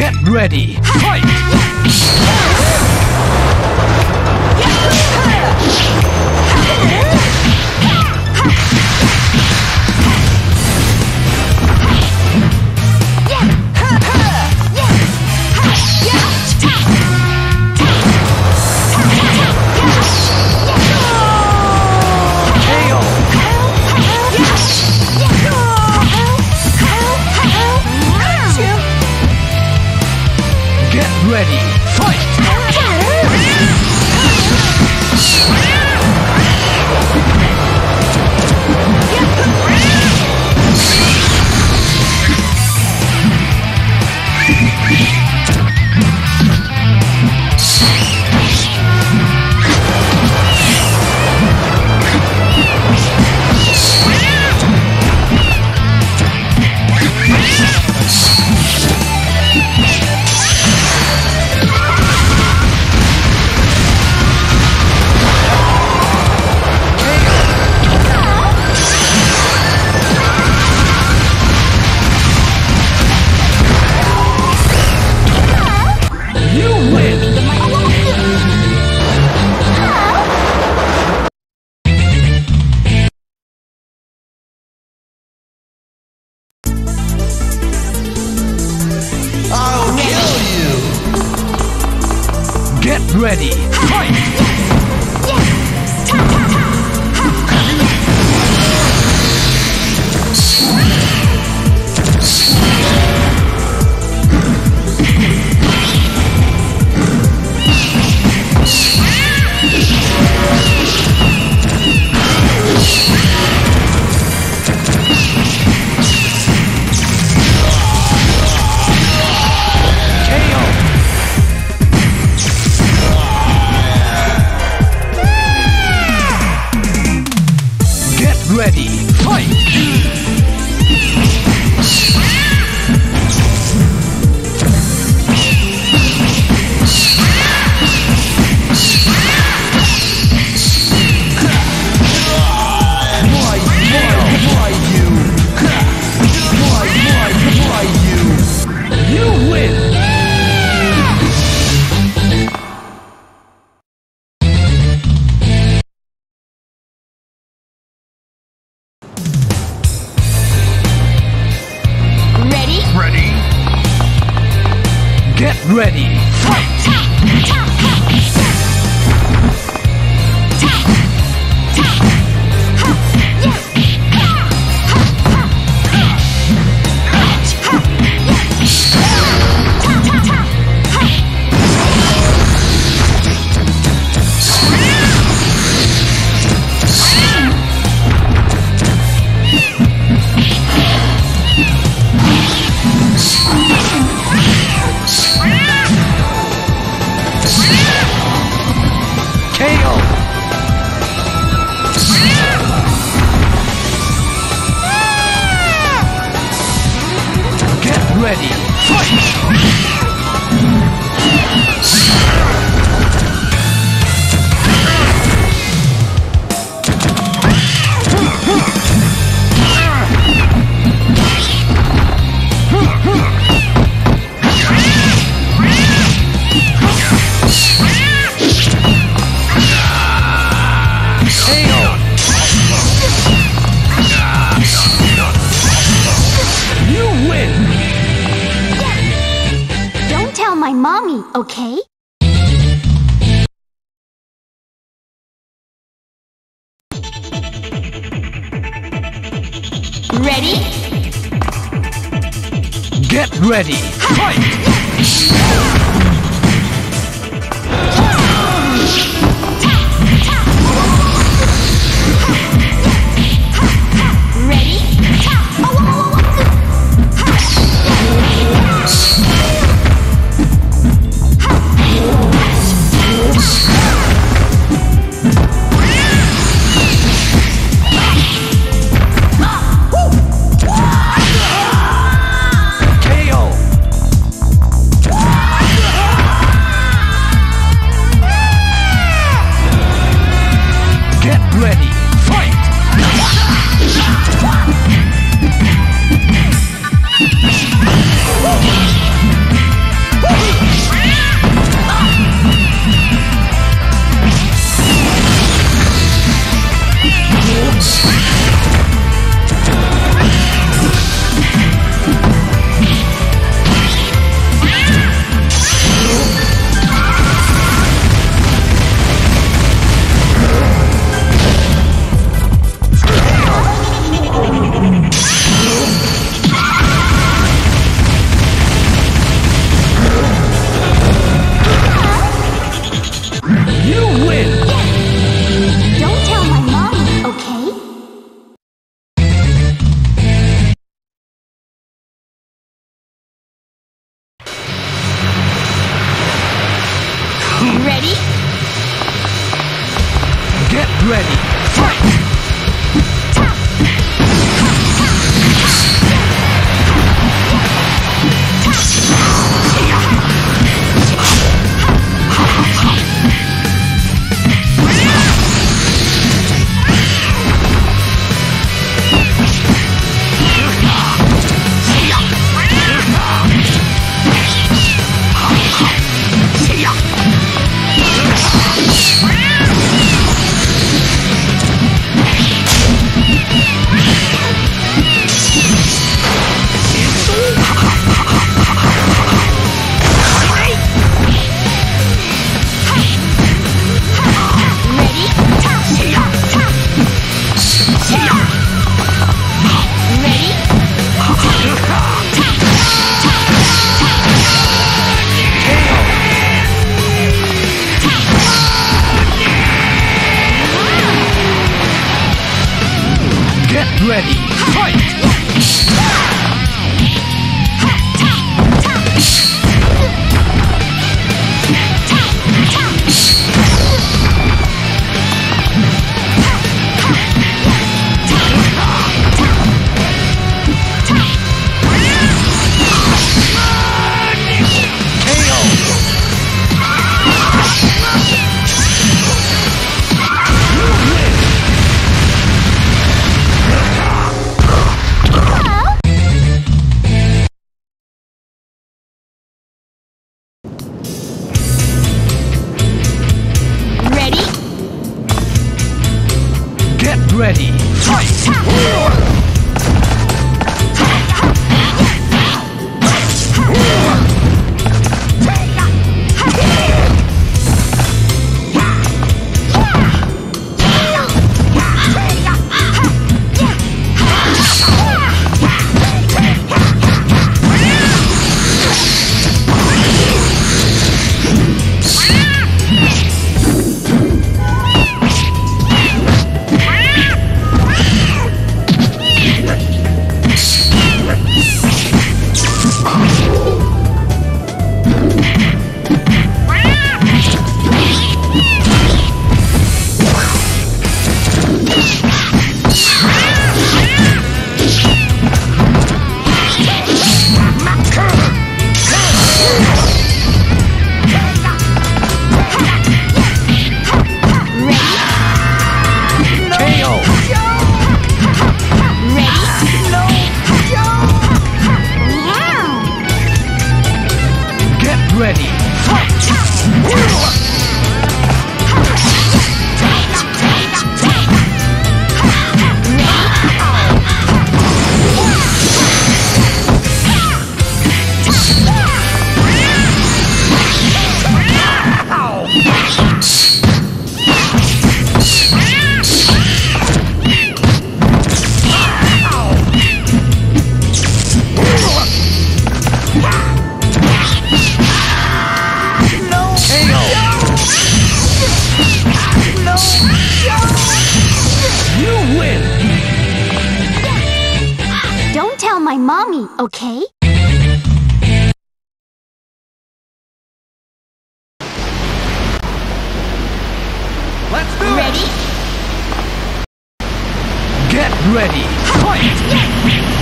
Get ready. Fight! Ready? Get ready. Fight! Let's do it! Ready? Get ready! Fight!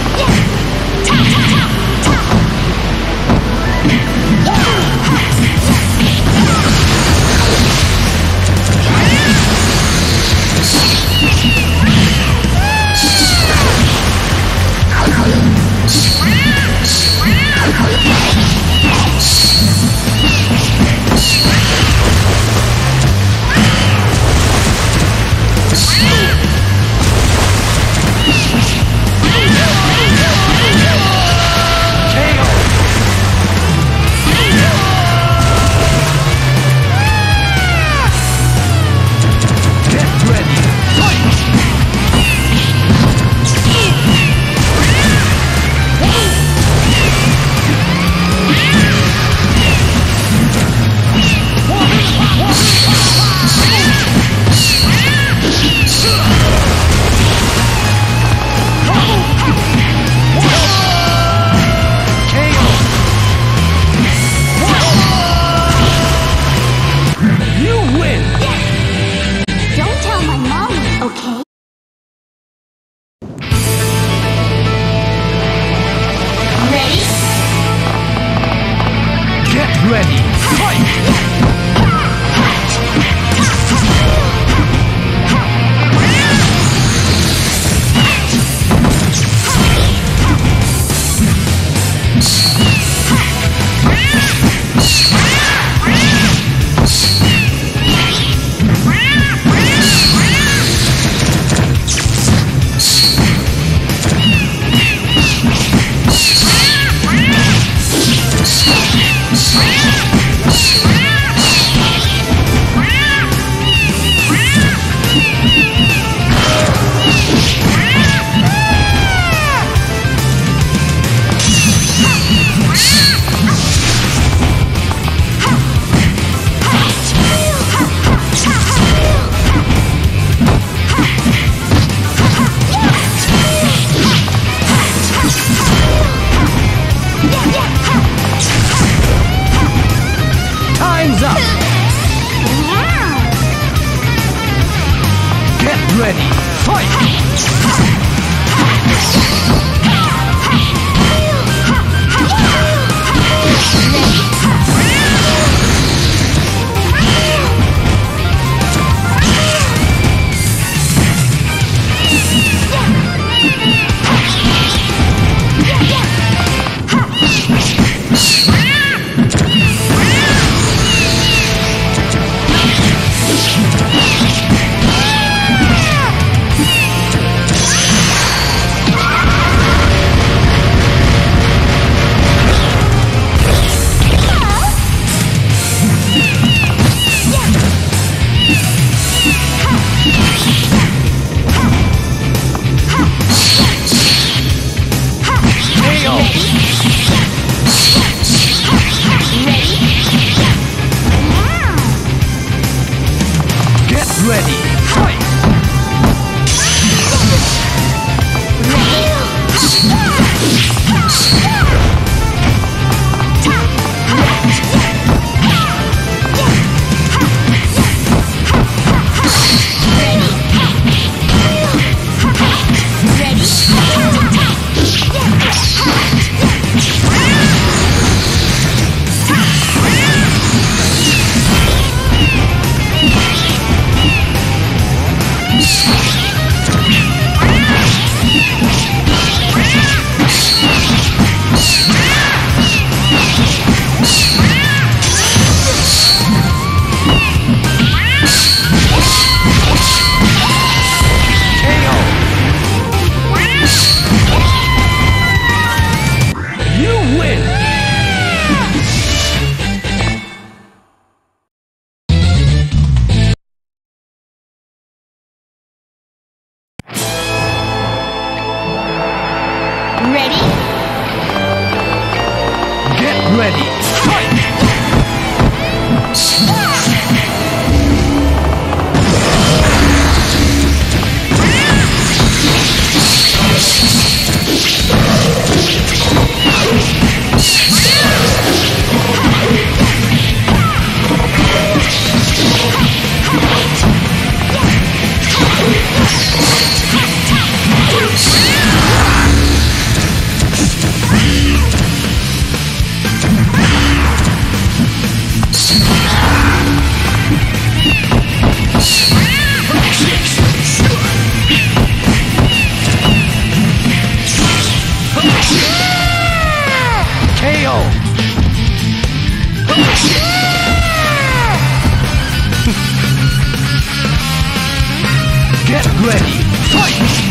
ready. Fight!